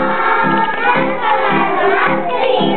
Oh, that's the way the rock